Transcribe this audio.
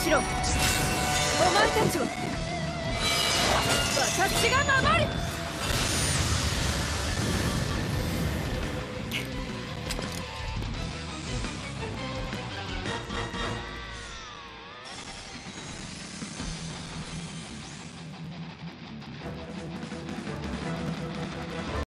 「しろ。お前たちを。私が守る。